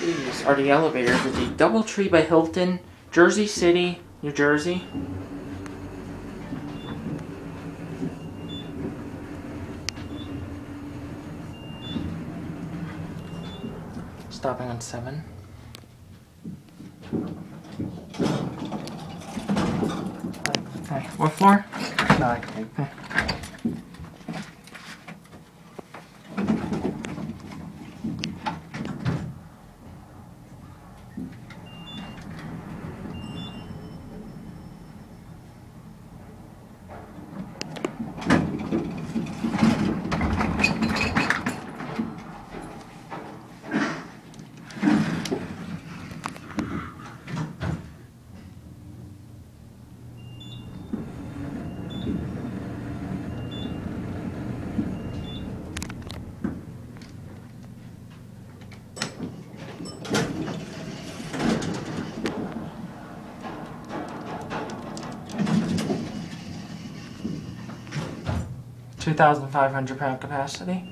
These are the elevators at the Doubletree by Hilton, Jersey City, New Jersey. Stopping on 7. Okay, what floor? Nine. Okay. 2,500 pound capacity.